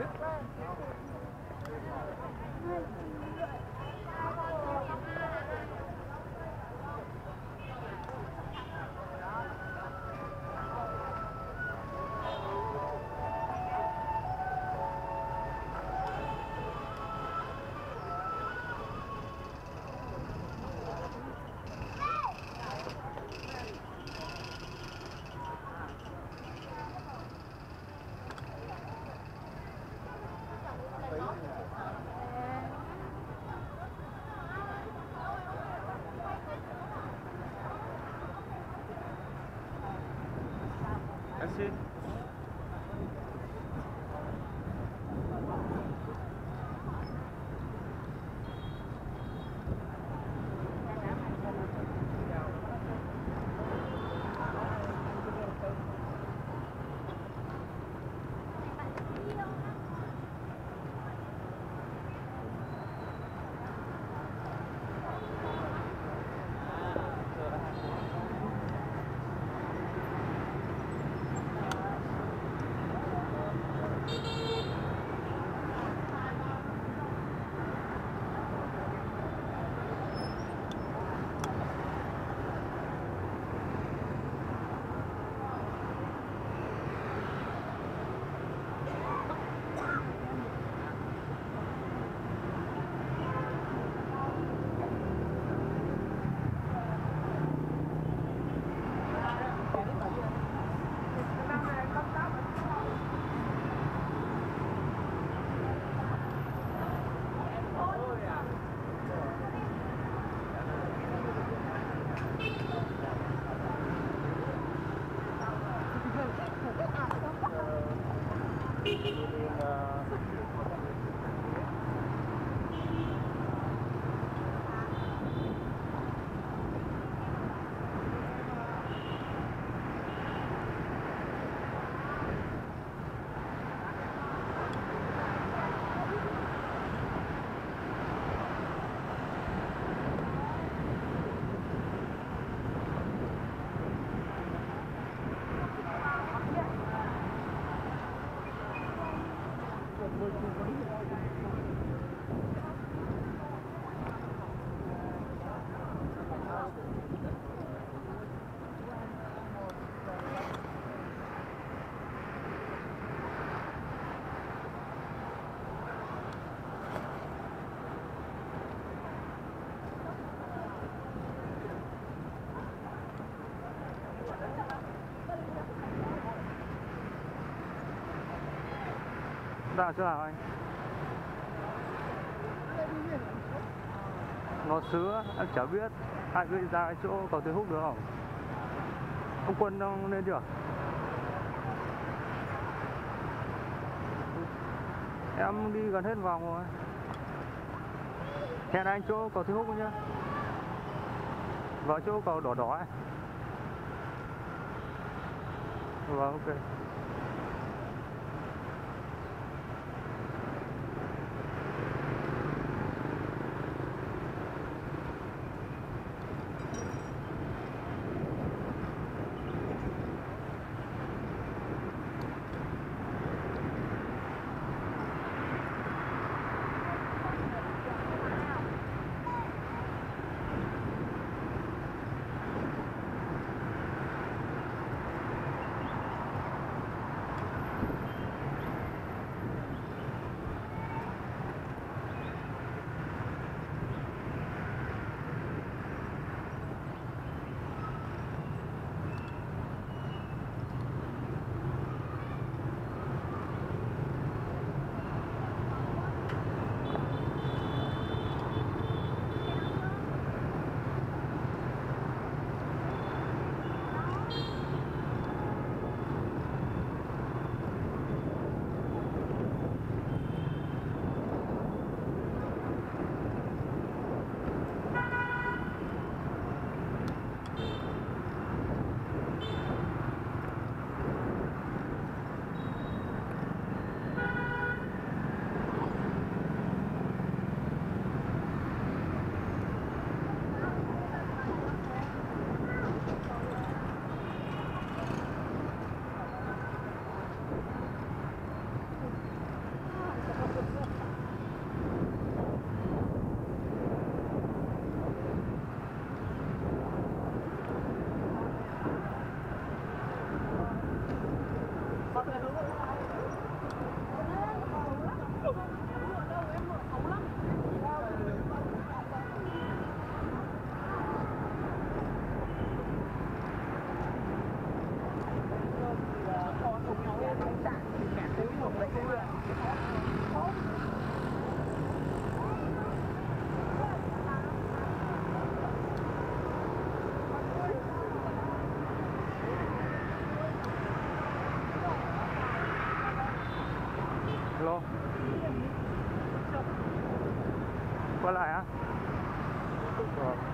Thank you. আছে Ra chỗ nào anh? Nó sứa, em chả biết ai cứ ra cái chỗ cầu Tây Húc được không? Ông Quân đang lên chưa? Em đi gần hết vòng rồi Hẹn anh chỗ cầu Tây Húc nhá Vào chỗ cầu đỏ đỏ ấy Vâng, ok qua lại á. Rồi.